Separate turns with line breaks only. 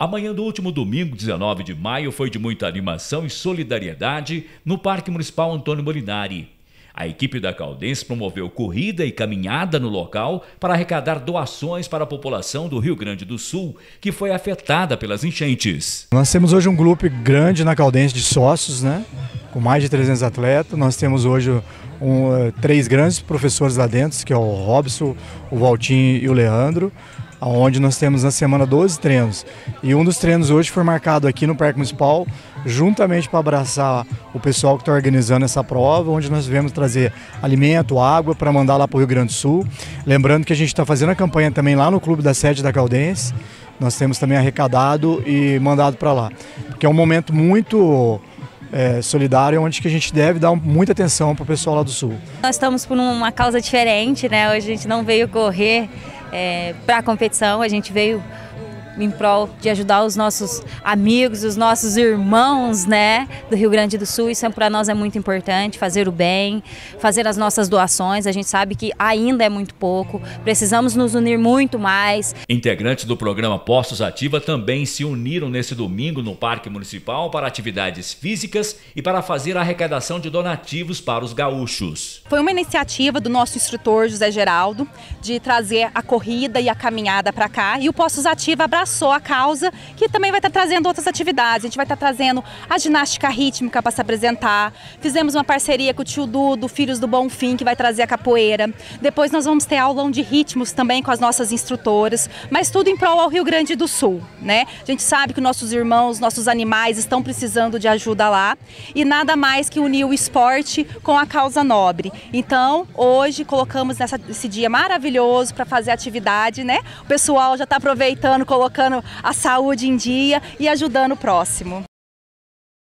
A manhã do último domingo, 19 de maio, foi de muita animação e solidariedade no Parque Municipal Antônio Molinari. A equipe da Caldense promoveu corrida e caminhada no local para arrecadar doações para a população do Rio Grande do Sul, que foi afetada pelas enchentes.
Nós temos hoje um grupo grande na Caldense de sócios, né? Com mais de 300 atletas. Nós temos hoje um, eh, três grandes professores lá dentro, que é o Robson, o Valtinho e o Leandro onde nós temos na semana 12 treinos. E um dos treinos hoje foi marcado aqui no Parque Municipal, juntamente para abraçar o pessoal que está organizando essa prova, onde nós viemos trazer alimento, água para mandar lá para o Rio Grande do Sul. Lembrando que a gente está fazendo a campanha também lá no Clube da Sede da Caldense. Nós temos também arrecadado e mandado para lá. Porque é um momento muito é, solidário, onde que a gente deve dar muita atenção para o pessoal lá do Sul.
Nós estamos por uma causa diferente, né? Hoje a gente não veio correr é, para a competição. A gente veio em prol de ajudar os nossos amigos, os nossos irmãos, né, do Rio Grande do Sul. Isso é, para nós é muito importante, fazer o bem, fazer as nossas doações. A gente sabe que ainda é muito pouco, precisamos nos unir muito mais.
Integrantes do programa Postos Ativa também se uniram nesse domingo no Parque Municipal para atividades físicas e para fazer a arrecadação de donativos para os gaúchos.
Foi uma iniciativa do nosso instrutor José Geraldo de trazer a corrida e a caminhada para cá e o Postos Ativa abraçou abraçou a causa, que também vai estar trazendo outras atividades. A gente vai estar trazendo a ginástica rítmica para se apresentar. Fizemos uma parceria com o tio Dudo, Filhos do Bonfim, que vai trazer a capoeira. Depois nós vamos ter aulão de ritmos também com as nossas instrutoras, mas tudo em prol ao Rio Grande do Sul, né? A gente sabe que nossos irmãos, nossos animais estão precisando de ajuda lá e nada mais que unir o esporte com a causa nobre. Então, hoje colocamos nessa, esse dia maravilhoso para fazer atividade, né? O pessoal já está aproveitando, colocando colocando a saúde em dia e ajudando o próximo.